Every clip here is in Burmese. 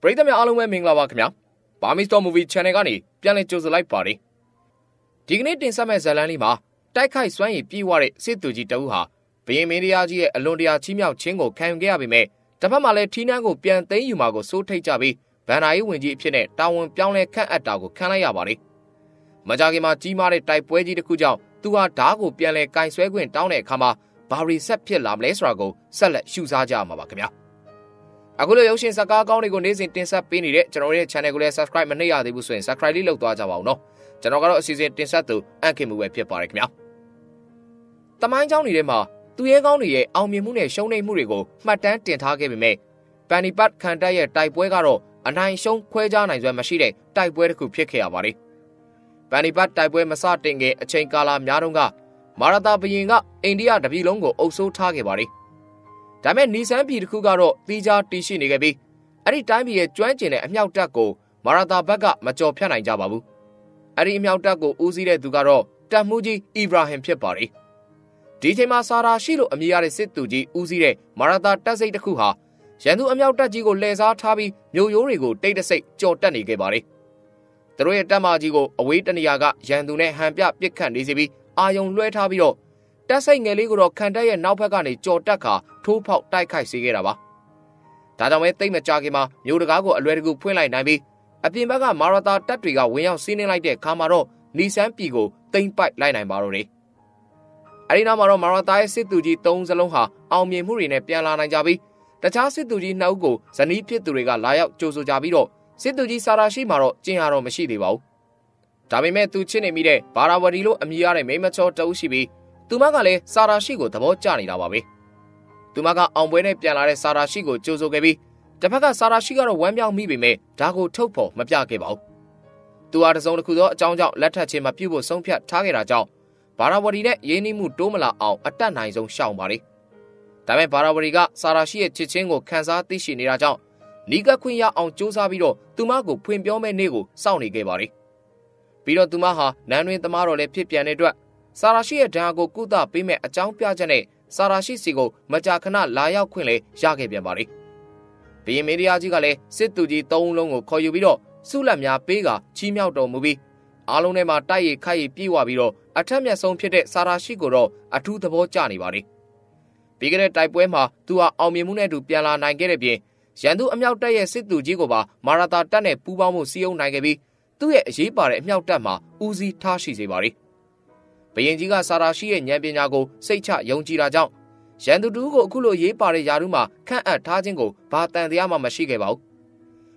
ပရိသတ်များအားလုံးပဲမင်္ဂလာပါခင်ဗျာဘာမီစတော်မူဗီ channel ကနေပြန်လည်ကြိုဆိုလိုက်ပါတယ်ဒီကနေ့တင်ဆက်မယ့်ဇာတ်လမ်းလေးမှာတိုက်ခိုက်စွမ်းရည်ပြေဝတဲ့စစ်သူကြီးတဦးဟာဘရင်မင်းတရားကြီးရဲ့အလွန်တရာချီးမြှောက်ခြင်းကိုခံယူခဲ့ရပေမဲ့တစ်ဖက်မှာလည်းထီးနှန်းကိုပြန်သိမ်းယူမှာကိုစိုးထိတ်ကြပြီးဗန်နာယီဝင်ကြီးအဖြစ်နဲ့တာဝန်ပြောင်းလဲခန့်အပ်တာကိုခံလိုက်ရပါတယ်မကြခင်မှာကြီးမားတဲ့တိုက်ပွဲကြီးတစ်ခုကြောင့်သူဟာဓားကိုပြန်လဲကင်ဆွဲခွင့်တောင်းတဲ့အခါမှာဘာရီဆက်ဖြစ်လာမလဲဆိုတာကိုဆက်လက်ရှုစားကြရမှာပါခင်ဗျာ အခုလိုရုပ်ရှင်ဇာတ်ကားကောင်းတွေကိုနေ့စဉ်တင်ဆက်ပေးနေတဲ့ကျွန်တော်ရဲ့ channel ကိုလည်း subscribe မနှိပ်ရသေးဘူးဆိုရင် subscribe လေးလုပ်သွားကြပါဦးနော်ကျွန်တော်ကတော့အစီအစဉ်တင်ဆက်သူအန်ခင်မူပဲဖြစ်ပါတယ်ခင်ဗျာတမိုင်းเจ้าနေထဲမှာသူရဲကောင်းတွေရဲ့အောင်မြင်မှုနဲ့ရှုံးနိမ့်မှုတွေကိုမှတ်တမ်းတင်ထားခဲ့ပေမဲ့ပန်နီပတ်ခံတက်ရဲ့တိုက်ပွဲကတော့အနိုင်ရှုံးခွဲခြားနိုင်စွမ်းမရှိတဲ့တိုက်ပွဲတစ်ခုဖြစ်ခဲ့ရပါတယ်ပန်နီပတ်တိုက်ပွဲမစတင်ခင်အချိန်ကာလများတုန်းကမာရတာဘရင်ကအိန္ဒိယတပြည်လုံးကိုအုပ်စိုးထားခဲ့ပါတယ် ဒါပေမဲ့နီဆန်ပြည်တစ်ခုကတော့တီးခြားတီးရှိနေခဲ့ပြီးအဲ့ဒီတိုင်းပြည်ရဲ့ကျွမ်းကျင်တဲ့အမြောက်တပ်ကိုမာရတာဘက်ကမကြော်ဖြတ်နိုင်ကြပါဘူးအဲ့ဒီအမြောက်တပ်ကိုဦးစီးတဲ့သူကတော့တပ်မှုကြီးအီဗရာဟင်ဖြစ်ပါတယ်ဒီချိန်မှာဆာရာရှိလို့အမည်ရတဲ့စစ်သူကြီးဦးစီးတဲ့မာရတာတပ်စိတ်တစ်ခုဟာရန်သူအမြောက်တပ်ကြီးကိုလှည့်စားထားပြီးမြို့ရိုးတွေကိုတိတ်တဆိတ်ကြော်တက်နေခဲ့ပါတယ်သူတို့ရဲ့တပ်မကြီးကိုအဝေးတနေရာကရန်သူနဲ့ဟန်ပြပစ်ခတ်နေစီပြီးအာယုံလွှဲထားပြီးတော့ တက်စိတ်ငယ်လေးကိုတော့ခံတက်ရဲ့နောက်ဘက်ကနေကြော်တက်ခါထိုးဖောက်တိုက်ခိုက်စေခဲ့တာပါဒါကြောင့်ပဲတိတ်မကြခင်မှာမြို့တကားကိုအလွယ်တကူဖွင့်လိုက်နိုင်ပြီးအပြင်ဘက်ကမာရတာတပ်တွေကဝင်ရောက်စီးနင်းလိုက်တဲ့ခါမှာတော့နီဆန်ပြည်ကိုတိမ့်ပိုက်လိုက်နိုင်ပါတော့တယ်အဲဒီနောက်မှာတော့မာရတာရဲ့စစ်သူကြီး၃စလုံးဟာအောင်မြင်မှုတွေနဲ့ပြန်လာနိုင်ကြပြီးတခြားစစ်သူကြီးနှစ်ဦးကိုဇနီးဖြစ်သူတွေကလာရောက်ကြိုဆိုကြပြီးတော့စစ်သူကြီးစာရာရှိမှာတော့ကျင်ဟာတော့မရှိသေးပါဘူးဒါပေမဲ့သူချစ်နေမိတဲ့ဘာရာဝတီလို့အမည်ရတဲ့မိမချောတအုပ်ရှိပြီး သူမကလည်းစာရာရှိကိုသဘောကျနေတာပါပဲသူမကအောင်ပွဲနဲ့ပြန်လာတဲ့စာရာရှိကိုကြိုဆိုခဲ့ပြီးတစ်ဖက်ကစာရာရှိကတော့ဝမ်းမြောက်မိပေမဲ့ဒါကိုထုတ်ဖော်မပြခဲ့ပါဘူးသူဟာတစုံတစ်ခုသောအကြောင်းကြောင့်လက်ထပ်ခြင်းမပြုတ်ဖို့ဆုံးဖြတ်ထားခဲ့တာကြောင့်ဘာရာဝတီနဲ့ရင်းနှီးမှုတိုးမလာအောင်အတက်နိုင်ဆုံးရှောင်ပါလေဒါပေမဲ့ဘာရာဝတီကစာရာရှိရဲ့ချစ်ချင်းကိုခန်းစားသိရှိနေတာကြောင့်နီးကပ်ခွင့်ရအောင်စူးစမ်းပြီးတော့သူမကိုဖွင့်ပြောမဲ့နေ့ကိုစောင့်နေခဲ့ပါလေပြီးတော့သူမဟာနန်းတွင်သမားတော်လည်းဖြစ်ပြန်တဲ့အတွက် ဆာရာရှိရဲ့ဒဏ်ကိုကုသပေးမဲ့အကြောင်းပြချက်နဲ့ဆာရာရှိစီကိုမကြာခဏလာရောက်ခွင့်လည်းရခဲ့ပြန်ပါလေဘီယမေရီယာကြီးကလည်းစစ်သူကြီး၃လုံးကိုခေါ်ယူပြီးတော့စုလက်များပေးကချီးမြှောက်တော်မူပြီးအားလုံးထဲမှာတိုက်ရိုက်ခိုက်ရိုက်ပြေးဝပြီးတော့အထက်မြတ်ဆုံးဖြစ်တဲ့ဆာရာရှိကိုတော့အထူးသဘောကျနေပါလေပြီးခဲ့တဲ့တိုက်ပွဲမှာသူဟာအောင်မြင်မှုနဲ့အတူပြန်လာနိုင်ခဲ့တဲ့ပြင်ရန်သူအမြောက်တပ်ရဲ့စစ်သူကြီးကိုပါမာရာတာတပ်နဲ့ပူးပေါင်းမှုစီးအုံနိုင်ခဲ့ပြီးသူ့ရဲ့အရေးပါတဲ့အမြောက်တပ်မှာဦးစီးထားရှိစေပါလေ ဘယင်ကြီးကစာရာရှိရဲ့ဉာဏ်ပညာကိုစိတ်ချယုံကြည်တာကြောင့်ရန်သူတူကိုအခုလိုရေးပါတဲ့ယာရုမှာခန့်အပ်ထားခြင်းကိုဘာတန်တရားမှမရှိခဲ့ပါဘူး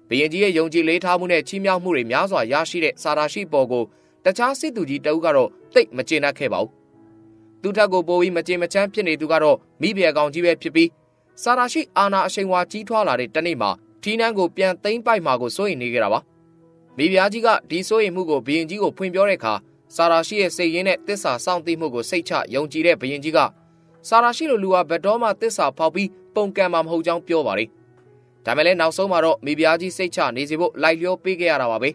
ဘယင်ကြီးရဲ့ယုံကြည်လေးထားမှုနဲ့ချီးမြှောက်မှုတွေများစွာရရှိတဲ့စာရာရှိပေါ်ကိုတခြားစစ်သူကြီးတအုပ်ကတော့တိတ်မကျေနပ်ခဲ့ပါဘူးသူထက်ကိုပိုပြီးမကျေမချမ်းဖြစ်နေသူကတော့မိဘကောင်ကြီးပဲဖြစ်ပြီးစာရာရှိအာနာအရှိန်ဝါကြီးထွားလာတဲ့တနေ့မှာထီးနှန်းကိုပြန်သိမ်းပိုက်မှာကိုစိုးရိမ်နေကြတာပါမိဖုရားကြီးကဒီစိုးရိမ်မှုကိုဘယင်ကြီးကိုဖွင့်ပြောတဲ့အခါ စာရာရှိရဲ့စိတ်ရင်းနဲ့တစ္ဆာစောင့်သိမှုကိုစိတ်ချယုံကြည်တဲ့ဘယင်ကြီးကစာရာရှိလိုလူဟာဘက်တော်မှတစ္ဆာဖောက်ပြီးပုံကံမှာမဟုတ်ကြောင်းပြောပါတယ်ဒါမဲ့လည်းနောက်ဆုံးမှာတော့မိဖုရားကြီးစိတ်ချနေစေဖို့လိုက်လျောပေးခဲ့ရတာပါပဲ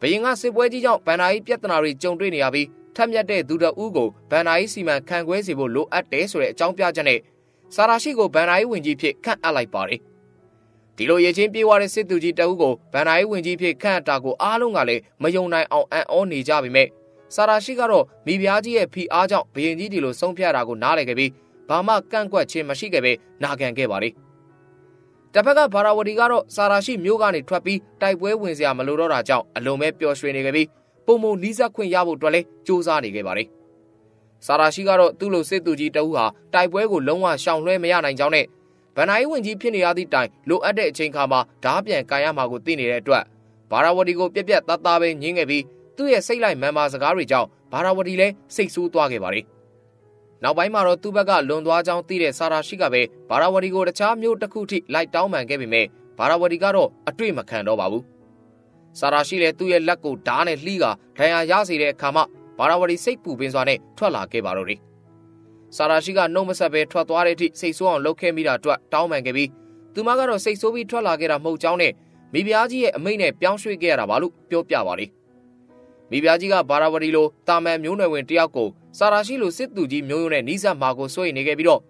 ဘယင်ကစစ်ပွဲကြီးကြောင့်ဗန်နာကြီးပြဿနာတွေကြုံတွေ့နေရပြီးထက်မြက်တဲ့သူတအူးကိုဗန်နာကြီးစီမံခန့်ခွဲစေဖို့လိုအပ်တယ်ဆိုတဲ့အကြောင်းပြချက်နဲ့စာရာရှိကိုဗန်နာရေးဝင်ကြီးဖြစ်ခန့်အပ်လိုက်ပါတယ်။ ဒီလိုရချင်းပြေးွားတဲ့စစ်သူကြီးတအုပ်ကိုဗန်နာရေးဝင်ကြီးဖြစ်ခန့်အပ်တာကိုအားလုံးကလည်းမယုံနိုင်အောင်အံ့ဩနေကြပေမဲ့စာရာရှိကတော့မိဖုရားကြီးရဲ့ဖီအားကြောင့်ဘရင်ကြီးဒီလိုဆုံးဖြတ်တာကိုနားလည်ခဲ့ပြီးဘာမှကန့်ကွက်ခြင်းမရှိခဲ့ပဲနာခံခဲ့ပါလေ။တစ်ဖက်ကဘာရာဝတီကတော့စာရာရှိမျိုးကနေထွက်ပြီးတိုက်ပွဲဝင်စရာမလိုတော့တာကြောင့်အလုံးမဲ့ပျော်ရွှင်နေခဲ့ပြီးပုံမနီးစပ်ခွင့်ရဖို့အတွက်လည်းစူးစမ်းနေခဲ့ပါလေ။စာရာရှိကတော့သူ့လိုစစ်သူကြီးတအုပ်ဟာတိုက်ပွဲကိုလုံးဝရှောင်လွှဲမရနိုင်ကြောင်းနဲ့ ဗန်နာယီဝင်ကြီးဖြစ်နေရသည့်တိုင်လိုအပ်တဲ့အချိန်ခါမှာဓားပြန်ကန်ရမှာကိုသိနေတဲ့အတွက်ဘာရာဝတီကိုပြက်ပြက်သားသားပဲညင်းခဲ့ပြီးသူ့ရဲ့စိတ်လိုက်မှန်ပါစကားတွေကြောင့်ဘာရာဝတီလည်းစိတ်ဆိုးသွားခဲ့ပါလေနောက်ပိုင်းမှာတော့သူ့ဘက်ကလွန်သွားကြောင်းသိတဲ့စာရာရှိကပဲဘာရာဝတီကိုတခြားမျိုးတစ်ခုထိလိုက်တောင်းပန်ခဲ့ပေမဲ့ဘာရာဝတီကတော့အတွေ့မခံတော့ပါဘူးစာရာရှိလည်းသူ့ရဲ့လက်ကိုဓားနဲ့လှီးကဒဏ်ရာရစေတဲ့အခါမှာဘာရာဝတီစိတ်ပူပင်စွာနဲ့ထွက်လာခဲ့ပါတော့တယ်။ ဆာရာရှိကနှုတ်မဆက်ပဲထွက်သွားတဲ့အထိစိတ်ဆိုးအောင်လုပ်ခဲ့မိတာအတွက်တောင်းပန်ခဲ့ပြီးသူမကတော့စိတ်ဆိုးပြီးထွက်လာခဲ့တာမဟုတ်ကြောင်းနဲ့မိဖုရားကြီးရဲ့အမိန့်နဲ့ပြောင်းရွှေ့ခဲ့ရတာပါလို့ပြောပြပါလေ။မိဖုရားကြီးကဘာရာဝတီလိုတာမန်မျိုးနွယ်ဝင်တယောက်ကိုဆာရာရှိလိုစစ်သူကြီးမျိုးရိုးနဲ့နီးစပ်မှာကိုစိုးရိမ်နေခဲ့ပြီးတော့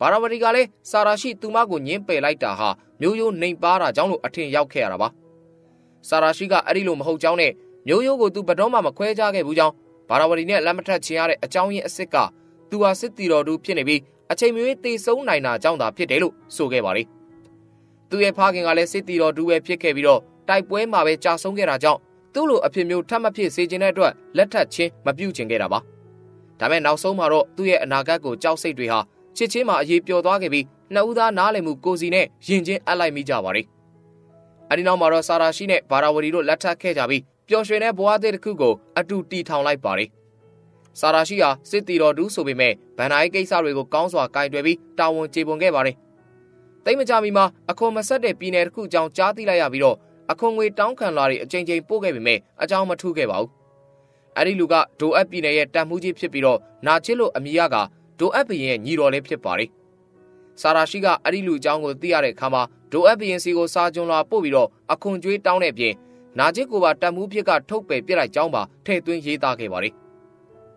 ဘာရာဝတီကလည်းစာရာရှိသူမကိုညင်းပယ်လိုက်တာဟာမျိုးရိုးနှိမ်ပါတာကြောင့်လို့အထင်ရောက်ခဲ့ရတာပါစာရာရှိကအဲ့ဒီလိုမဟုတ်ကြောင်းနဲ့မျိုးရိုးကိုသူဘတော်မှမခွဲခြားခဲ့ဘူးကြောင်းဘာရာဝတီနဲ့လက်မထက်ချင်ရတဲ့အကြောင်းရင်းအစ်စ်က သူဟာစစ်တီတော်သူဖြစ်နေပြီးအချိန်မရွေးတေဆုံးနိုင်တာကြောင့်သာဖြစ်တယ်လို့ဆိုခဲ့ပါလေသူရဲ့ဖခင်ကလည်းစစ်တီတော်သူပဲဖြစ်ခဲ့ပြီးတော့တိုက်ပွဲမှာပဲကြာဆုံးခဲ့တာကြောင့်သူ့လိုအဖြစ်မျိုးထပ်မဖြစ်စေချင်တဲ့အတွက်လက်ထပ်ချင်းမပြုတ်ချင်ခဲ့တာပါဒါပေမဲ့နောက်ဆုံးမှာတော့သူ့ရဲ့အနာဂတ်ကိုကြောက်စိတ်တွေဟာချစ်ချင်းမှာအရေးပျော်သွားခဲ့ပြီးနှစ်ဦးသားနားလည်မှုကိုစီနဲ့ယဉ်ချင်းအပ်လိုက်မိကြပါလေအဲဒီနောက်မှာတော့ဆာရာရှိနဲ့ဘာရာဝတီတို့လက်ထပ်ခဲ့ကြပြီးပျော်ရွှင်တဲ့ဘဝသစ်တစ်ခုကိုအတူတီထောင်လိုက်ပါလေ ဆာရာရှိဟာစစ်တီတော်တူဆိုပေမဲ့ဗန်နာရေးကိစ္စတွေကိုကောင်းစွာကင်တွယ်ပြီးတာဝန်ကျေပွန်ခဲ့ပါလေတိတ်မကြမီမှာအခွန်မဆက်တဲ့ပြည်နယ်တစ်ခုအကြောင်းကြားသိလိုက်ရပြီးတော့အခွန်ငွေတောင်းခံလာတွေအချိန်ချင်းပို့ခဲ့ပေမဲ့အကြောင်းမထူးခဲ့ပါဘူးအဲ့ဒီလူကဒိုအပ်ပြည်နယ်ရဲ့တန်မှုကြီးဖြစ်ပြီးတော့နာချစ်လို့အမိရကဒိုအပ်ဘရင်ရဲ့ညီတော်လေးဖြစ်ပါလေဆာရာရှိကအဲ့ဒီလူအကြောင်းကိုသိရတဲ့အခါမှာဒိုအပ်ဘရင်စီကိုစာကြွန်လာပို့ပြီးတော့အခွန်ကျွေးတောင်းတဲ့အပြင်နာချစ်ကိုပါတန်မှုဖြစ်ကထုတ်ပယ်ပြစ်လိုက်ကြောင်းပါထည့်သွင်းရေးသားခဲ့ပါလေ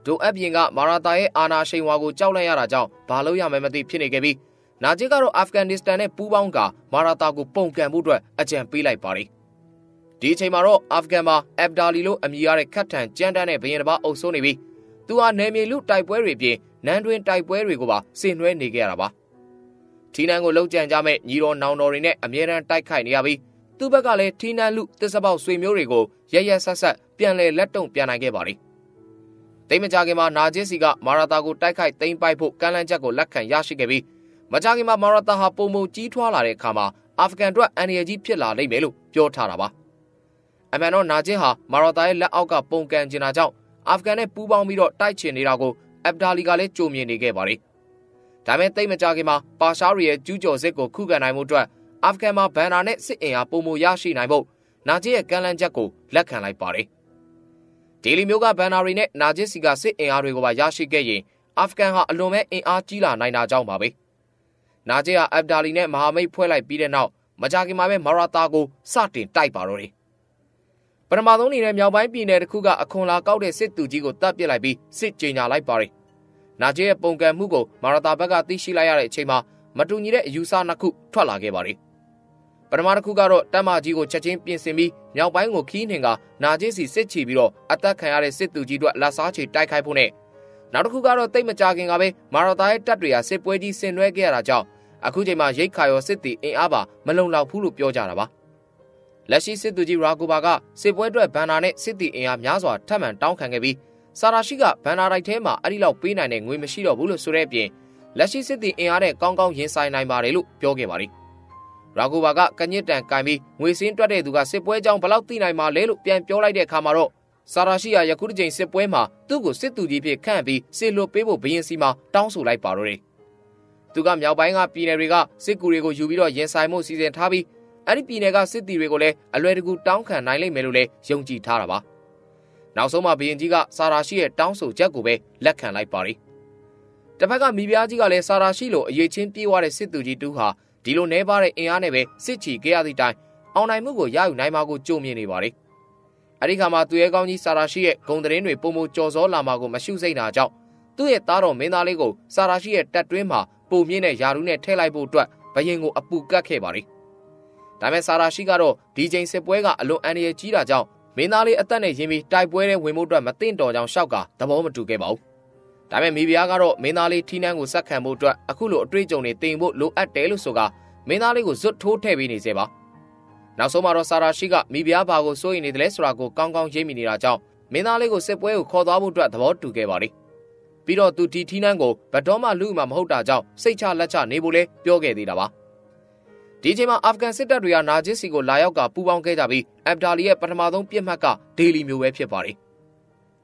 ဒိုအပ်ဘရင်ကမာရာတာရဲ့အာနာရှိန်ဝါကိုကြောက်လိုက်ရတာကြောင့်ဘာလို့ရမယ်မသိဖြစ်နေခဲ့ပြီးနာဂျစ်ကတော့အာဖဂန်နစ္စတန်နဲ့ပူးပေါင်းကမာရာတာကိုပုံကန်မှုအတွက်အကြံပေးလိုက်ပါတယ်ဒီအချိန်မှာတော့အာဖဂန်မှာအက်ဘဒါလီလို့အမည်ရတဲ့ခတ်ထန်ကြမ်းတမ်းတဲ့ဘရင်တစ်ပါးအုပ်စိုးနေပြီးသူဟာနယ်မြေလူတိုက်ပွဲတွေပြင်နန်းတွင်တိုက်ပွဲတွေကိုပါဆင်နွှဲနေခဲ့ရတာပါထီနန်ကိုလှုပ်ကြံကြမဲ့ညီတော်နောင်တော်တွေနဲ့အမြဲတမ်းတိုက်ခိုက်နေရပြီးသူ့ဘက်ကလည်းထီနန်လူတစ္ဆပေါက်ဆွေမျိုးတွေကိုရရဆက်ဆက်ပြန်လဲလက်တုံပြန်နိုင်ခဲ့ပါလိမ့် တိတ်မကြခင်မှာနာကျင်းစီကမာရာတာကိုတိုက်ခိုက်သိမ်းပိုက်ဖို့ကမ်းလှမ်းချက်ကိုလက်ခံရရှိခဲ့ပြီးမကြခင်မှာမာရာတာဟာပုံပုံကြီးထွားလာတဲ့အခါမှာအာဖဂန်အတွက်အန်ရကြီးဖြစ်လာနိုင်မယ်လို့ပြောထားတာပါအမှန်တော့နာကျင်းဟာမာရာတာရဲ့လက်အောက်ကပုံကန်ကျင်တာကြောင့်အာဖဂန်နဲ့ပူးပေါင်းပြီးတော့တိုက်ချင်နေတာကိုအက်ဘဒါလီကလည်းကြိုမြင်နေခဲ့ပါတယ်ဒါပေမဲ့တိတ်မကြခင်မှာပါရှားရီရဲ့ကျူးကျော်စစ်ကိုခုခံနိုင်မှုအတွက်အာဖဂန်မှာဘန်နာနဲ့စစ်အင်အားပုံမရရှိနိုင်ဖို့နာကျင်းရဲ့ကမ်းလှမ်းချက်ကိုလက်ခံလိုက်ပါတယ် ဒေလီမျိုးကဘန်နာရီနဲ့နာကျင်းစီကစစ်အင်အားတွေကိုပါရရှိခဲ့ရင်အာဖဂန်ဟာအလွန်ပဲအင်အားကြီးလာနိုင်တာကြောင့်ပါပဲနာကျင်းဟာအက်ဘဒါလီနဲ့မဟာမိတ်ဖွဲ့လိုက်ပြီးတဲ့နောက်မကြခင်မှာပဲမာရာတာကိုစတင်တိုက်ပါတော့တယ်ပထမဆုံးအနေနဲ့မြောက်ပိုင်းပြည်နယ်တစ်ခုကအခွန်လာကောက်တဲ့စစ်သူကြီးကိုတပ်ပစ်လိုက်ပြီးစစ်ကြေညာလိုက်ပါတယ်။နာကျဲရဲ့ပုံကံမှုကိုမာရတာဘက်ကသိရှိလိုက်ရတဲ့အချိန်မှာမတူညီတဲ့အယူဆနှစ်ခုထွက်လာခဲ့ပါတယ်။ ပထမတစ်ခုကတော့တပ်မကြီးကိုချက်ချင်းပြင်ဆင်ပြီးမြောက်ပိုင်းကိုခီးနှင်ကနာကျဲစီစစ်ချီပြီးတော့အသက်ခံရတဲ့စစ်သူကြီးတို့လက်စားချေတိုက်ခိုက်ဖို့နဲ့နောက်တစ်ခုကတော့တိတ်မကြခင်ကပဲမာရတာရဲ့တပ်တွေကစစ်ပွဲကြီးဆင်နွှဲခဲ့ရတာကြောင့်အခုချိန်မှာရိတ်ခါရောစစ်တီအင်အားပါမလုံလောက်ဘူးလို့ပြောကြတာပါ။လက်ရှိစစ်သူကြီးရာဂိုဘာကစစ်ပွဲအတွက်ဘန်နာနဲ့စစ်တီအင်အားများစွာထပ်မံတောင်းခံခဲ့ပြီးဆာရာရှိကဘန်နာတိုက်ထဲမှာအဲ့ဒီလောက်ပေးနိုင်တဲ့ငွေမရှိတော့ဘူးလို့ဆိုတဲ့အပြင်လက်ရှိစစ်တီအင်အားနဲ့ကောင်းကောင်းရင်ဆိုင်နိုင်ပါတယ်လို့ပြောခဲ့ပါတယ် ရာဂိုဘာကကညစ်တန်ကင်ပြီးငွေစင်းတွက်တဲ့သူကစစ်ပွဲကြောင်းဘလောက်သိနိုင်မှာလဲလို့ပြန်ပြောလိုက်တဲ့အခါမှာတော့ဆာရာရှိကယခုတစ်ချိန်စစ်ပွဲမှာသူ့ကိုစစ်သူကြီးဖြစ်ခန့်ပြီးစစ်လွတ်ပေးဖို့ဘရင်စီမှာတောင်းဆိုလိုက်ပါတော့တယ်သူကမြောက်ပိုင်းကပြည်နယ်တွေကစစ်ကူတွေကိုယူပြီးတော့ရင်ဆိုင်မှုစီစဉ်ထားပြီးအဲ့ဒီပြည်နယ်ကစစ်တီတွေကိုလည်းအလွယ်တကူတောင်းခံနိုင်လိမ့်မယ်လို့လည်းယုံကြည်ထားတာပါနောက်ဆုံးမှာဘီရင်ကြီးကစာရာရှိရဲ့တောင်းဆိုချက်ကိုပဲလက်ခံလိုက်ပါတယ်တစ်ဖက်ကမိဖုရားကြီးကလည်းစာရာရှိလိုအရေးချင်းပြေးသွားတဲ့စစ်သူကြီးတူဟာ ဒီလိုနှဲပါတဲ့အင်အားနဲ့ပဲစစ်ချီခဲ့ရသည့်တိုင်အောင်နိုင်မှုကိုရယူနိုင်မှာကိုကြုံမြင်နေပါတယ်အဲ့ဒီခါမှာသူရဲကောင်းကြီးစာရာရှိရဲ့ဂုံတရင်တွေပုံမကြော်စောလာမှာကိုမရှုစိမ့်တာကြောင့်သူ့ရဲ့သားတော်မင်းသားလေးကိုစာရာရှိရဲ့တက်တွင်းမှာပုံမြင့်တဲ့ယာရုနဲ့ထည့်လိုက်ဖို့အတွက်ဘရင်ကိုအပူကတ်ခဲ့ပါတယ်ဒါပေမဲ့ဆာရာရှိကတော့ဒီချိန်စစ်ပွဲကအလွန်အန္တရာယ်ကြီးတာကြောင့်မင်းသားလေးအသက်နဲ့ရင်းပြီးတိုက်ပွဲတဲ့ဝင်မှုအတွက်မသင့်တော်ကြောင်ရှောက်ကသဘောမတူခဲ့ပါဘူး။ ဒါပေမဲ့မိဖုရားကတော့မင်းသားလေးထီးနှန်းကိုစက်ခံဖို့အတွက်အခုလိုအတွေ့အကြုံတွေတင်ဖို့လိုအပ်တယ်လို့ဆိုကမင်းသားလေးကိုဇွတ်ထိုးထည့်ပေးနေစေပါ။နောက်ဆုံးမှာတော့ဆာရာရှိကမိဖုရားဘာကိုစိုးရိမ်နေတယ်လဲဆိုတာကိုကောင်းကောင်းရိပ်မိနေတာကြောင့်မင်းသားလေးကိုစစ်ပွဲကိုခေါ်သွားဖို့အတွက်သဘောတူခဲ့ပါလိမ့်။ပြီးတော့သူတီထီးနှန်းကိုဘတ်တော်မှလူမှမဟုတ်တာကြောင့်စိတ်ချလက်ချနေဖို့လဲပြောခဲ့သေးတာပါ။ဒီချိန်မှာအာဖဂန်စစ်တပ်တွေကနာဂျစ်စီကိုလာရောက်ကပူးပေါင်းခဲ့ကြပြီးအက်ဘဒါလီရဲ့ပထမဆုံးပြစ်မှတ်ကဒေလီမျိုးပဲဖြစ်ပါတယ်။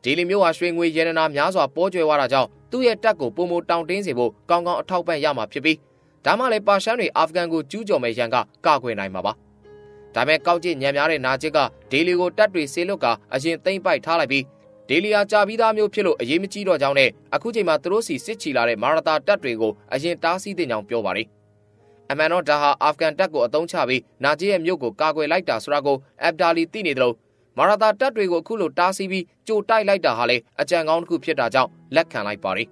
ဒေလီမျိုးဟာရွှေငွေရတနာများစွာပေါ်ကျွယ်သွားတာကြောင့်သူ့ရဲ့တပ်ကိုပုံမတောင်တင်းစေဖို့ကောင်းကောင်းအထောက်ပံ့ရမှာဖြစ်ပြီးဒါမှလည်းပါရှန်တွေအာဖဂန်ကိုကျူးကျော်မဲ့ရန်ကကာကွယ်နိုင်မှာပါ။ဒါမဲ့ကောက်ကျစ်ညံများတဲ့နာဂျစ်ကဒေလီကိုတပ်တွေဆေးလွတ်ကအရင်သိမ့်ပိုက်ထားလိုက်ပြီးဒေလီယာကြာပြီးသားမျိုးဖြစ်လို့အရေးမကြီးတော့ကြောင်းနဲ့အခုချိန်မှာသူတို့စီစစ်ချီလာတဲ့မာရတာတပ်တွေကိုအရင်တားဆီးတင်ကြောင်းပြောပါတယ်။အမှန်တော့ဒါဟာအာဖဂန်တပ်ကိုအသုံးချပြီးနာဂျီရဲ့မြို့ကိုကာကွယ်လိုက်တာဆိုတာကိုအက်ဘဒါလီသိနေတယ်လို့ မာရာတာတပ်တွေကိုအခုလိုတားဆီးပြီးကြိုတိုက်လိုက်တာဟာလေအကြံကောင်းတစ်ခုဖြစ်တာကြောင့်လက်ခံလိုက်ပါရီဒ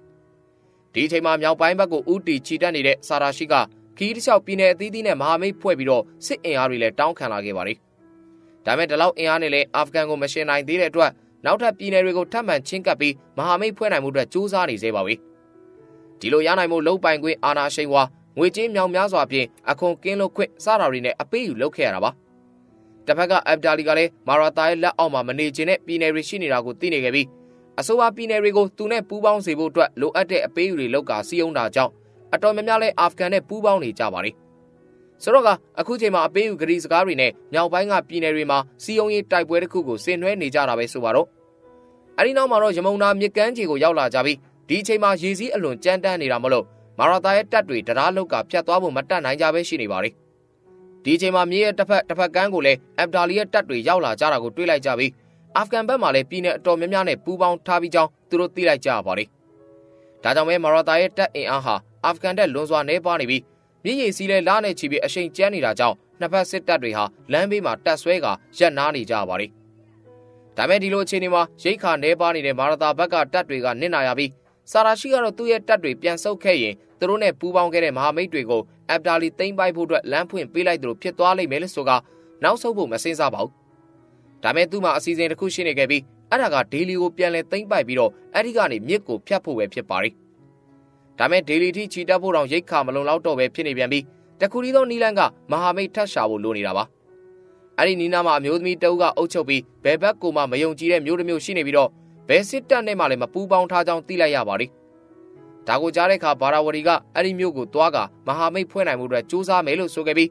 ဒီအချိန်မှာမြောက်ပိုင်းဘက်ကိုဥတီချီတက်နေတဲ့ဆာရာရှိကခီးတစ်လျှောက်ပြည်နယ်အသီးသီးနဲ့မဟာမိတ်ဖွဲ့ပြီးတော့စစ်အင်အားတွေလည်းတောင်းခံလာခဲ့ပါတယ်။ဒါမဲ့ဒီလောက်အင်အားနဲ့လည်းအာဖဂန်ကိုမရှင်နိုင်သေးတဲ့အတွက်နောက်ထပ်ပြည်နယ်တွေကိုထပ်မံချင်းကပ်ပြီးမဟာမိတ်ဖွဲ့နိုင်မှုအတွက်ကြိုးစားနေသေးပါပြီ။ဒီလိုရနိုင်မှုလုံပိုင်ခွင့်အာဏာရှိန်ဝါငွေကြေးမြောင်များစွာဖြင့်အခွန်ကင်းလွတ်ခွင့်စတာတွေနဲ့အပေးယူလုပ်ခဲ့ရတာပါ။ တစ်ဖက်ကအက်ဘ်ဒါလီကလည်းမာရာတာရဲ့လက်အောက်မှာမနေခြင်းနဲ့ပြည်နယ်တွေရှိနေတာကိုသိနေခဲ့ပြီးအဆိုပါပြည်နယ်တွေကိုသူနဲ့ပူးပေါင်းစေဖို့အတွက်လိုအပ်တဲ့အပေးယူတွေလုပ်ကာစီးအောင်တာကြောင့်အတော်များများလဲအာဖဂန်နဲ့ပူးပေါင်းနေကြပါတယ်။ဆိုတော့ကအခုချိန်မှာအပေးယူဂရီစကားတွေနဲ့မြောက်ပိုင်းကပြည်နယ်တွေမှာစီယုံရေးတိုက်ပွဲတစ်ခုကိုဆင်နွှဲနေကြတာပဲဆိုပါတော့။အဲဒီနောက်မှာတော့ရမုံနာမြစ်ကမ်းခြေကိုရောက်လာကြပြီးဒီအချိန်မှာရေစည်းအလွန်ကြမ်းတမ်းနေတာမလို့မာရာတာရဲ့တပ်တွေတရားလောက်ကဖြတ်သွားဖို့မတတ်နိုင်ကြပဲရှိနေပါတယ်။ ဒီအချိန်မှာမြေရဲ့တစ်ဖက်တစ်ဖက်ကမ်းကိုလည်းအက်ဘ်ဒါလီရဲ့တပ်တွေရောက်လာကြတာကိုတွေ့လိုက်ကြပြီးအာဖဂန်ဘက်မှာလည်းပြည်내အတော်များများနဲ့ပူးပေါင်းထားပြီးကြောင်းသူတို့သိလိုက်ကြရပါတယ်။ဒါကြောင့်ပဲမာရာတာရဲ့တပ်အင်အားဟာအာဖဂန်တပ်လွန်စွာနှဲပါနေပြီးမြင့်ရည်စီလဲလာနဲ့ချီပြီးအရှိန်ကျန်းနေတာကြောင့်နှစ်ဖက်စစ်တပ်တွေဟာလမ်းဘေးမှာတပ်ဆွဲကရပ်နားနေကြပါတယ်။ဒါမဲ့ဒီလိုအခြေအနေမှာရိတ်ခါနှဲပါနေတဲ့မာရာတာဘက်ကတပ်တွေကနစ်နာရပြီးဆာရာရှိကတော့သူ့ရဲ့တပ်တွေပြန်ဆုတ်ခဲ့ရင်သူတို့နဲ့ပူးပေါင်းခဲ့တဲ့မဟာမိတ်တွေကို အက်ဘ်ဒါလီသိမ်းပိုက်ဖို့အတွက်လမ်းဖွင့်ပေးလိုက်သလိုဖြစ်သွားလိမ့်မယ်လို့ဆိုကနောက်ဆုတ်ဖို့မစင်စားပါဘူး။ဒါမဲ့သူ့မှာအစီအစဉ်တစ်ခုရှိနေခဲ့ပြီးအဲ့ဒါကဒေလီကိုပြန်လဲသိမ်းပိုက်ပြီးတော့အဲ့ဒီကနေမြစ်ကိုဖျက်ဖို့ပဲဖြစ်ပါတယ်။ဒါမဲ့ဒေလီထိချီတက်ဖို့တော့ရိတ်ခါမလုံလောက်တော့ပဲဖြစ်နေပြန်ပြီးတခုတည်းသောနီလန်ကမဟာမိတ်ထတ်ရှာဖို့လိုနေတာပါ။အဲ့ဒီနီနာမှာအမျိုးသမီးတအုပ်ကအုပ်ချုပ်ပြီးဘယ်ဘက်ကိုမှမယုံကြည်တဲ့မျိုးတစ်မျိုးရှိနေပြီးတော့ဘယ်စစ်တပ်နဲ့မှလည်းမပူးပေါင်းထားကြောင်းသိလိုက်ရပါတယ်။ ဒါကိုကြားတဲ့အခါဘာရာဝရီကအဲ့ဒီမျိုးကိုသွားကမဟာမိတ်ဖွဲ့နိုင်မှုအတွက်ကြိုးစားမယ်လို့ဆိုခဲ့ပြီး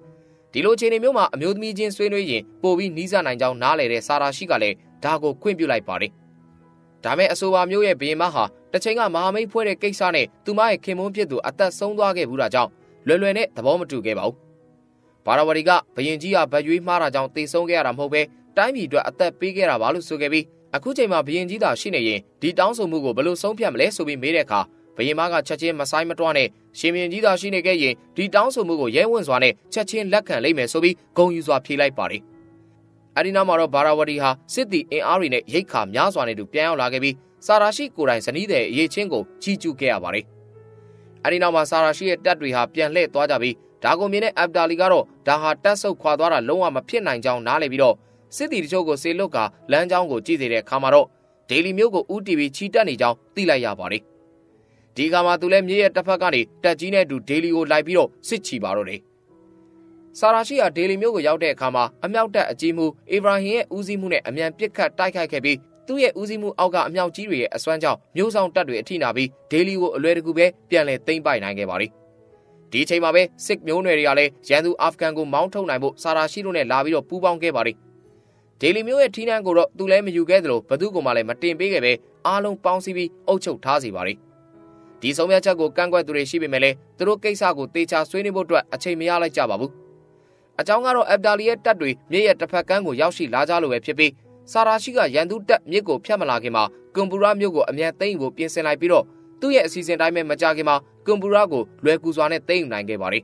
ဒီလိုအခြေအနေမျိုးမှာအမျိုးသမီးချင်းဆွေးနွေးရင်ပိုပြီးနီးစပ်နိုင်ကြောင်းနားလည်တဲ့ဆာရာရှိကလည်းဒါကိုခွင့်ပြုလိုက်ပါတယ်။ဒါမဲ့အဆိုပါမျိုးရဲ့ဘရင်မဟာတချိန်ကမဟာမိတ်ဖွဲ့တဲ့ကိစ္စနဲ့သူမရဲ့ခင်မွန်းဖြစ်သူအသက်ဆုံးသွားခဲ့ဘူးတာကြောင့်လွယ်လွယ်နဲ့သဘောမတူခဲ့ပါဘူး။ဘာရာဝရီကဘရင်ကြီးကဗရွေးမှားတာကြောင့်တေဆုံးခဲ့ရတာမဟုတ်ပဲတိုင်းပြည်အတွက်အသက်ပေးခဲ့တာပါလို့ဆိုခဲ့ပြီးအခုချိန်မှာဘရင်ကြီးသာရှိနေရင်ဒီတောင်းဆိုမှုကိုဘယ်လိုဆုံးဖြတ်မလဲဆိုပြီးမေးတဲ့အခါ ဘရင်မကချက်ချင်းမဆိုင်မတွားနဲ့ရှင်မင်းကြီးသာရှိနေခဲ့ရင်ဒီတောင်းဆိုမှုကိုရဲဝံ့စွာနဲ့ချက်ချင်းလက်ခံလိုက်မယ်ဆိုပြီးဂုံယူစွာဖြေလိုက်ပါတယ်။အဲဒီနောက်မှာတော့ဘာရာဝတီဟာစစ်တီအင်အားတွေနဲ့ရိတ်ခါများစွာနဲ့တူပြန်ရောက်လာခဲ့ပြီးစာရာရှိကိုယ်တိုင်ဇနီးတဲ့အရေးချင်းကိုကြီးကျူးခဲ့ရပါတယ်။အဲဒီနောက်မှာစာရာရှိရဲ့တပ်တွေဟာပြန်လှည့်သွားကြပြီးဒါကိုမြင်တဲ့အက်ဘ်ဒါလီကတော့ဒါဟာတက်ဆုပ်ခွာသွားတာလုံးဝမဖြစ်နိုင်ကြောင်းနားလည်ပြီးတော့စစ်တီတချို့ကိုစေလွတ်ကလမ်းကြောင်းကိုကြည့်စေတဲ့အခါမှာတော့ဒေလီမျိုးကိုဦးတီဗီချီတက်နေကြောင်းသိလိုက်ရပါတယ်။ ဒီကမှာသူလည်းမြေရဲ့တစ်ဖက်ကနေတက်ကြီးနဲ့အတူဒေလီကိုလိုက်ပြီးတော့စစ်ချီပါတော့တယ်။ဆာရာရှိဟာဒေလီမျိုးကိုရောက်တဲ့အခါမှာအမြောက်တပ်အကြီးမှုအီဗရာဟင်ရဲ့ဦးစီးမှုနဲ့အမြန်ပစ်ခတ်တိုက်ခိုက်ခဲ့ပြီးသူ့ရဲ့ဦးစီးမှုအောက်ကအမြောက်ကြီးတွေရဲ့အစွမ်းကြောင့်မျိုးဆောင်တပ်တွေအထိနာပြီးဒေလီကိုအလွယ်တကူပဲပြန်လည်သိမ်းပိုက်နိုင်ခဲ့ပါတယ်။ဒီအချိန်မှာပဲစစ်မျိုးနွယ်တွေကလည်းရန်သူအာဖဂန်ကိုမောင်းထုတ်နိုင်ဖို့ဆာရာရှိတို့နဲ့လာပြီးတော့ပူးပေါင်းခဲ့ပါတယ်။ဒေလီမျိုးရဲ့ထီးနှန်းကိုတော့သူလည်းမယူခဲ့သလိုဘသူ့ကိုမှလည်းမတင်ပေးခဲ့ပဲအားလုံးပေါင်းစည်းပြီးအုပ်ချုပ်ထားစီပါတယ်။ ဒီဆုံးဖြတ်ချက်ကိုကန့်ကွက်သူတွေရှိပေမဲ့လည်းသူတို့ကိစ္စကိုတေချာဆွေးနွေးဖို့အတွက်အချိန်မရလိုက်ကြပါဘူး။အကြောင်းကတော့အက်ဘ်ဒါလီရဲ့တပ်တွေမြစ်ရဲ့တစ်ဖက်ကမ်းကိုရောက်ရှိလာကြလို့ပဲဖြစ်ပြီးဆာရာရှိကရန်သူတပ်မြစ်ကိုဖျက်မလာခင်မှာကွန်ပူရာမြို့ကိုအမြန်သိမ်းဖို့ပြင်ဆင်လိုက်ပြီးတော့သူ့ရဲ့အစီအစဉ်တိုင်းပဲမကြခင်မှာကွန်ပူရာကိုလွယ်ကူစွာနဲ့သိမ်းယူနိုင်ခဲ့ပါတယ်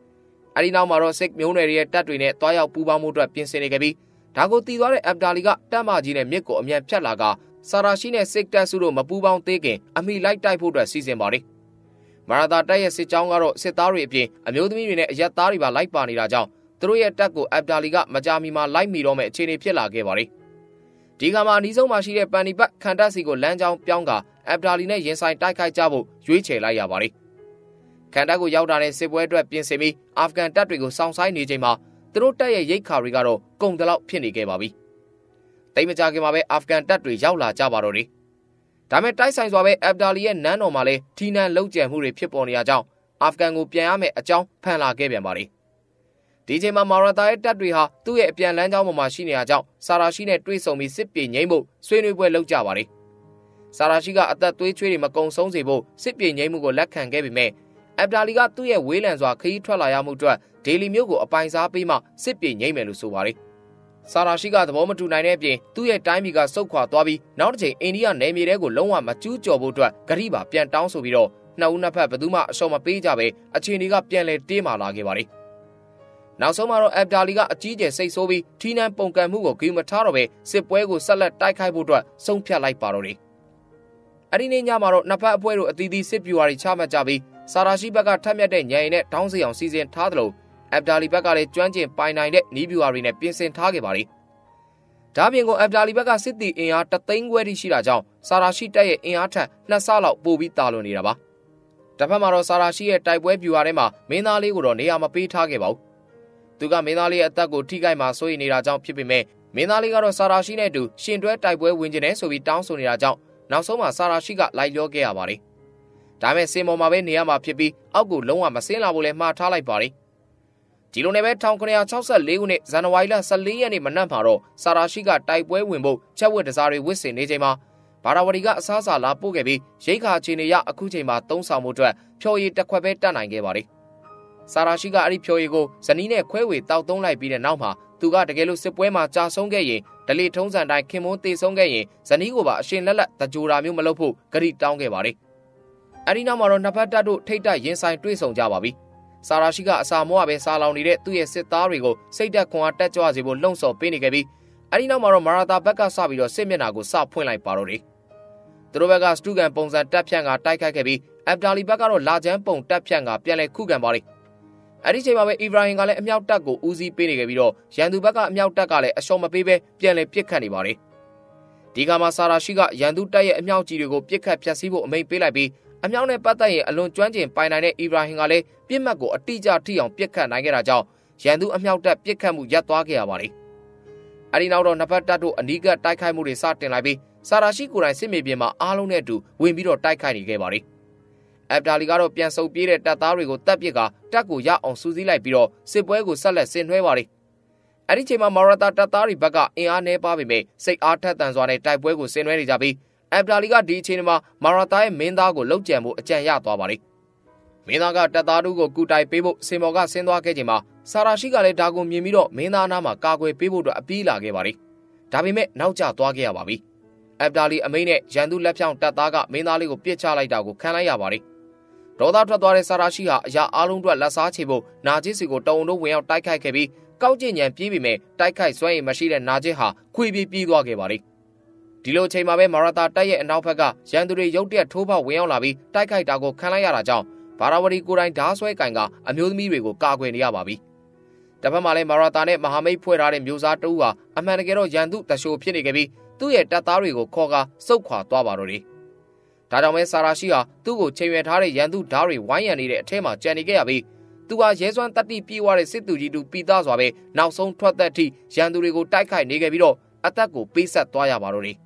။အဲဒီနောက်မှာတော့စစ်မျိုးနယ်ရဲ့တပ်တွေနဲ့တွားရောက်ပူးပေါင်းမှုအတွက်ပြင်ဆင်နေခဲ့ပြီးဒါကိုတည်သွားတဲ့အက်ဘ်ဒါလီကတပ်မကြီးနဲ့မြစ်ကိုအမြန်ဖြတ်လာက ဆာရာရှိနဲ့စစ်တပ်စုတို့မပူးပေါင်းသေးခင်အမိလိုက်တိုက်ဖို့အတွက်စီစဉ်ပါတယ်။မာရာသာတပ်ရဲ့စစ်ကြောင်းကတော့စစ်သားတွေအပြင်အမျိုးသမီးတွေနဲ့အရက်သားတွေပါလိုက်ပါနေတာကြောင့်သူတို့ရဲ့တပ်ကိုအက်ဘ်ဒါလီကမကြာမီမှာလိုက်မီတော့မဲ့အခြေအနေဖြစ်လာခဲ့ပါတယ်။ဒီကမှာအနီးဆုံးမှာရှိတဲ့ပန်နီပတ်ခန်တက်စီကိုလမ်းကြောင်းပြောင်းကအက်ဘ်ဒါလီနဲ့ရင်ဆိုင်တိုက်ခိုက်ကြဖို့ရွေးချယ်လိုက်ရပါတယ်။ခန်တက်ကိုရောက်တာတဲ့စစ်ပွဲအတွက်ပြင်ဆင်ပြီးအာဖဂန်တပ်တွေကိုစောင့်ဆိုင်းနေချိန်မှာသူတို့တပ်ရဲ့ရိတ်ခါတွေကတော့ကုန်တလောက်ဖြစ်နေခဲ့ပါပြီ။ တိတ်မကြခင်မှာပဲအာဖဂန်တပ်တွေရောက်လာကြပါတော့တယ်။ဒါမဲ့တိုက်ဆိုင်စွာပဲအက်ဘ်ဒါလီရဲ့နန်းတော်မှာလည်းထီနန်းလုံးကျယ်မှုတွေဖြစ်ပေါ်နေရကြောင်းအာဖဂန်ကိုပြန်ရမယ့်အကြောင်းဖန်လာခဲ့ပြန်ပါလေ။ဒီချိန်မှာမာရတာရဲ့တပ်တွေဟာသူ့ရဲ့အပြန်လန်းကြောင်းပေါ်မှာရှိနေရကြောင်းဆာရာရှိနဲ့တွေ့ဆုံပြီးစစ်ပြေငိမ့်ဖို့ဆွေးနွေးပွဲလုပ်ကြပါလေ။ဆာရာရှိကအသက်သွေးချွေးတွေမကုံဆုံးစေဖို့စစ်ပြေငိမ့်မှုကိုလက်ခံခဲ့ပေမဲ့အက်ဘ်ဒါလီကသူ့ရဲ့ဝေးလံစွာခရီးထွက်လာရမှုအတွက်ဒေလီမြို့ကိုအပိုင်စားပေးမှစစ်ပြေငိမ့်မယ်လို့ဆိုပါတယ်။ ဆာရာရှိကသဘောမတူနိုင်တဲ့အပြင်သူ့ရဲ့တိုင်းပြည်ကစုတ်ခွာသွားပြီးနောက်တစ်ချိန်အိန္ဒိယနယ်မြေထဲကိုလုံးဝမကျူးကျော်ဖို့အတွက်ဂရိပါပြန်တောင်းဆိုပြီးတော့နှစ်ဦးနှစ်ဖက်ဘယ်သူမှအရှော်မပေးကြပဲအချိန်တွေကပြန်လဲတေးမာလာခဲ့ပါတယ်။နောက်ဆုံးမှာတော့အက်ဘ်ဒါလီကအကြီးကျယ်စိတ်ဆိုးပြီးထီနန်းပုံကံမှုကိုဂီမထားတော့ပဲစစ်ပွဲကိုဆက်လက်တိုက်ခိုက်ဖို့အတွက်ဆုံးဖြတ်လိုက်ပါတော့တယ်။အအဲ့ဒီနေ့ညမှာတော့နှစ်ဖက်အဖွဲ့တို့အသီးသီးစစ်ပြူဟာတွေချမှတ်ကြပြီးဆာရာရှိဘက်ကထက်မြက်တဲ့ညရင်နဲ့တောင်းစီအောင်စီစဉ်ထားသလို အက်ဒါလီဘက်ကလည်းကျွမ်းကျင်ပိုင်နိုင်တဲ့နီးပြူဟာတွေနဲ့ပြင်ဆင်ထားခဲ့ပါလေ။ဒါပြင်ကိုအက်ဒါလီဘက်ကစစ်တီအင်အားတသိန်းခွဲထိရှိတာကြောင့်ဆာရာရှိတပ်ရဲ့အင်အားထက်နှစ်ဆလောက်ပိုပြီးတာလွန်နေတာပါ။တစ်ဖက်မှာတော့ဆာရာရှိရဲ့တိုက်ပွဲပြူဟာထဲမှာမင်းသားလေးကိုတော့နေရာမပေးထားခဲ့ပါဘူး။သူကမင်းသားလေးရဲ့အသက်ကိုထိခိုက်မှာစိုးရိမ်နေတာကြောင့်ဖြစ်ပေမဲ့မင်းသားလေးကတော့ဆာရာရှိနဲ့အတူရှင်တွဲတိုက်ပွဲဝင်ကျင်နေဆိုပြီးတောင်းဆိုနေတာကြောင့်နောက်ဆုံးမှာဆာရာရှိကလိုက်လျောခဲ့ရပါတယ်။ဒါမဲ့စင်ပေါ်မှာပဲနေရမှာဖြစ်ပြီးအောက်ကိုလုံးဝမစင်းလာဖို့လည်းမှားထားလိုက်ပါတယ်။ ဒီလိုနဲ့ပဲ1964ခုနှစ်ဇန်နဝါရီလ14ရက်နေ့မနက်မှာတော့ဆာရာရှိကတိုက်ပွဲဝင်ဖို့ချက်ဝက်တစားတွေဝစ်စင်နေချိန်မှာဘာရာဝတီကအစားအစာလာပို့ခဲ့ပြီးရိတ်ခါချီနေရအခုချိန်မှာသုံးဆောင်မှုအတွက်ဖြော်ရည်တစ်ခွက်ပဲတတ်နိုင်ခဲ့ပါတယ်။ဆာရာရှိကအဲ့ဒီဖြော်ရည်ကိုဇနီးနဲ့ခွဲဝေတောက်သုံးလိုက်ပြီးတဲ့နောက်မှာသူကတကယ်လို့စစ်ပွဲမှာကြာဆုံးခဲ့ရင်ဒလီထုံးစံတိုင်းခင်မွန်းတေဆုံးခဲ့ရင်ဇနီးကိုပါအရှင်လက်လက်တကြိုတာမျိုးမလုပ်ဖို့ဂရိတောင်းခဲ့ပါတယ်။အဲဒီနောက်မှာတော့နှစ်ဖက်တပ်တို့ထိတ်တက်ရင်ဆိုင်တွေ့ဆုံကြပါပြီ။ ဆာရာရှိကအစာမောကပဲစားလောင်နေတဲ့သူ့ရဲ့စစ်သားတွေကိုစိတ်သက်ခွန်အားတက်ကြွစေဖို့လှုံ့ဆော်ပေးနေခဲ့ပြီးအဲဒီနောက်မှာတော့မာရာတာဘက်ကစပြီးတော့စစ်မျက်နှာကိုစဖွင့်လိုက်ပါတော့တယ်။သူတို့ဘက်ကစတူဂန်ပုံစံတက်ဖြန့်ကတိုက်ခိုက်ခဲ့ပြီးအက်ဗဒါလီဘက်ကတော့လာချမ်းပုံတက်ဖြန့်ကပြန်လည်ခုခံပါလိမ့်အဲ့ဒီချိန်မှာပဲအီဗရာဟင်ကလည်းအမြောက်တပ်ကိုဦးစီးပေးနေခဲ့ပြီးတော့ရန်သူဘက်ကအမြောက်တပ်ကလည်းအရှော့မပေးဘဲပြန်လည်ပစ်ခတ်နေပါတယ်ဒီကမှာဆာရာရှိကရန်သူတပ်ရဲ့အမြောက်ကြီးတွေကိုပစ်ခတ်ဖျက်ဆီးဖို့အမိန့်ပေးလိုက်ပြီး အမြောက်နဲ့ပတ်သက်ရင်အလွန်ကျွမ်းကျင်ပိုင်နိုင်တဲ့အီဗရာဟင်ကလည်းပြစ်မှတ်ကိုအတိအကျထိအောင်ပစ်ခတ်နိုင်ခဲ့တာကြောင့်ရန်သူအမြောက်တပ်ပစ်ခတ်မှုရပ်သွားခဲ့ရပါတယ်အဲ့ဒီနောက်တော့နှစ်ဖက်တပ်တို့အနီးကပ်တိုက်ခိုက်မှုတွေစတင်လိုက်ပြီးဆာရာရှိကိုယ်တိုင်စစ်မြေပြင်မှာအားလုံးနဲ့အတူဝင်ပြီးတော့တိုက်ခိုက်နေခဲ့ပါတယ်အက်ဗဒါလီကတော့ပြန်ဆုပ်ပြေးတဲ့တပ်သားတွေကိုတပ်ပစ်ကတပ်ကိုရအောင်စူးစီးလိုက်ပြီးတော့စစ်ပွဲကိုဆက်လက်ဆင်နွှဲပါတယ်။အဲ့ဒီချိန်မှာမာရတာတပ်သားတွေဘက်ကအင်အားနည်းပါပေမဲ့စိတ်အားထက်သန်စွာနဲ့တိုက်ပွဲကိုဆင်နွှဲနေကြပြီး အက်ဗဒါလီကဒီအချိန်မှာမာရတာရဲ့မင်းသားကိုလှုပ်ကြံမှုအကြံရသွားပါတယ်။မင်းသားကတပ်သားတို့ကိုကူတိုင်ပေးဖို့စင်မော်ကဆင်းသွားခဲ့ချိန်မှာဆာရာရှိကလည်းဒါကိုမြင်ပြီးတော့မင်းသားနားမှာကာကွယ်ပေးဖို့အတွက်အပြေးလာခဲ့ပါတယ်။ဒါပေမဲ့နောက်ကျသွားခဲ့ရပါပြီ။အက်ဗဒါလီအမိန်နဲ့ရန်သူလက်ဖြောင်းတပ်သားကမင်းသားလေးကိုပြစ်ချလိုက်တာကိုခံလိုက်ရပါတယ်။ဒေါသထွက်သွားတဲ့ဆာရာရှိဟာအရာအလုံးအတွက်လက်စားချေဖို့နာကျစ်စီကိုတုံတို့ဝင်ရောက်တိုက်ခိုက်ခဲ့ပြီးကောက်ကျင်ညံပြေးပြီးမဲ့တိုက်ခိုက်စွမ်းရည်မရှိတဲ့နာကျစ်ဟာခွေပြေးပြေးသွားခဲ့ပါလိမ့် ဒီလိုချိန်မှာပဲမာရတာတိုက်ရဲ့အနောက်ဘက်ကရန်သူတွေရုတ်တရက်ထိုးပေါက်ဝင်ရောက်လာပြီးတိုက်ခိုက်တာကိုခံလိုက်ရတာကြောင့်ဘာရာဝတီကိုတိုင်ဓားဆွဲကင်ကအမျိုးသမီးတွေကိုကာကွယ်နေရပါပြီတစ်ဖက်မှာလည်းမာရတာနဲ့မဟာမိတ်ဖွဲ့ထားတဲ့မျိုးစားတဦးဟာအမှန်တကယ်တော့ရန်သူတရှိုဖြစ်နေခဲ့ပြီးသူ့ရဲ့တပ်သားတွေကိုခေါ်ကာစုတ်ခွာသွားပါတော့တယ်ဒါကြောင့်ပဲဆာရာရှိဟာသူ့ကိုချိန်ရွယ်ထားတဲ့ရန်သူဓာတ်တွေဝိုင်းရံနေတဲ့အထဲမှာကြံနေခဲ့ရပြီးသူဟာရဲစွမ်းတက်တိပြေးွားတဲ့စစ်သူကြီးတူပြီးသားစွာပဲနောက်ဆုံးထွက်သက်ထိရန်သူတွေကိုတိုက်ခိုက်နေခဲ့ပြီးတော့အသက်ကိုပေးဆက်သွားရပါတော့တယ်။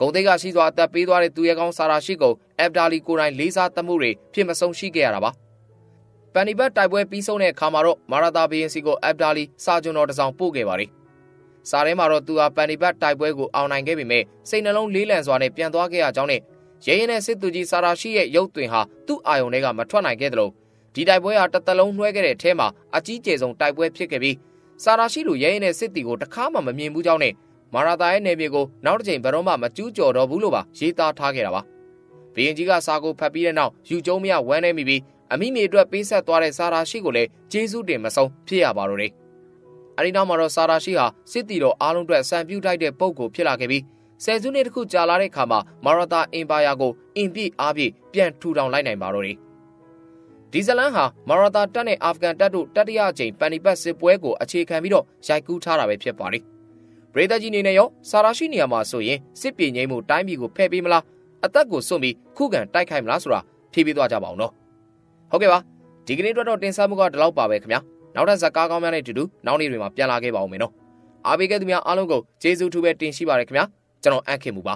ဂုံသိက်ကရှိစွာအသက်ပေးသွားတဲ့သူရဲကောင်းဆာရာရှိကိုအက်ဗဒါလီကိုတိုင်းလေးစားသမှုတွေဖြစ်မဆုံးရှိခဲ့ရတာပါ။ပန်နီဘတ်တိုက်ပွဲပြီးဆုံးတဲ့အခါမှာတော့မာရာတာဘီယန်စီကိုအက်ဗဒါလီစာကျွန်တော်တစောင်ပို့ခဲ့ပါတယ်။စာထဲမှာတော့သူဟာပန်နီဘတ်တိုက်ပွဲကိုအောင်နိုင်ခဲ့ပေမဲ့စိတ်နှလုံးလေးလံစွာနဲ့ပြန်သွားခဲ့ရကြောင်းနဲ့ရဲရင်နဲ့စစ်သူကြီးဆာရာရှိရဲ့ရုပ်သွင်ဟာသူ့အာယုံတွေကမထွက်နိုင်ခဲ့သလိုဒီတိုက်ပွဲဟာတစ်သက်လုံးနှွှဲခဲ့တဲ့အထဲမှာအကြီးကျယ်ဆုံးတိုက်ပွဲဖြစ်ခဲ့ပြီးဆာရာရှိလိုရဲရင်နဲ့စစ်တီကိုတခါမှမမြင်ဘူးကြောင်းနဲ့ မာရာတာရဲ့နေမြေကိုနောက်တစ်ချိန်ဘယ်တော့မှမကျူးကျော်တော့ဘူးလို့ပါရေးသားထားခဲ့တာပါဘီရင်ကြီးကစာကိုဖတ်ပြီးတဲ့နောက်ယူကျုံမရဝမ်းနေမိပြီးအမိမြေအတွက်ပေးဆက်သွားတဲ့ဆာရာရှိကိုလည်းကျေးဇူးတင်မဆုံးဖြစ်ရပါတော့တယ်အဲဒီနောက်မှာတော့ဆာရာရှိဟာစစ်တီတော်အားလုံးအတွက်စံပြူထိုက်တဲ့ပုံကိုဖြစ်လာခဲ့ပြီးဆယ်စုနှစ်တခုကြာလာတဲ့အခါမှာမာရတာအင်ပါယာကိုအင်ပြည့်အားပြည့်ပြန်ထူထောင်လိုက်နိုင်ပါတော့တယ်။ဒီဇလန်ဟာမာရတာတပ်နဲ့အာဖဂန်တပ်တို့တတိယအကြိမ်ပန်နီပတ်စစ်ပွဲကိုအခြေခံပြီးတော့ရိုက်ကူးထားတာပဲဖြစ်ပါတယ်။ ပရိသတ်ကြီးနေနဲ့ရောဆာရာရှိနေရာမှာဆိုရင်စစ်ပြေငိမ့်မှုတိုင်းပြည်ကိုဖဲ့ပေးမလားအသက်ကိုစွန့်ပြီးခုခံတိုက်ခိုက်မလားဆိုတာဖြေးပေးသွားကြပါအောင်နော်။ဟုတ်ကဲ့ပါဒီကနေ့တော့တင်ဆက်မှုကဒီလောက်ပါပဲခင်ဗျာ။နောက်ထပ်ဇာကားကောင်းများနဲ့အတူတူနောက်နေ့တွေမှာပြန်လာခဲ့ပါဦးမယ်နော်။အားပေးခဲ့သူများအားလုံးကိုကျေးဇူးထူးပဲတင်ရှိပါရခင်ဗျာ။ကျွန်တော်အန့်ခင်မူပါ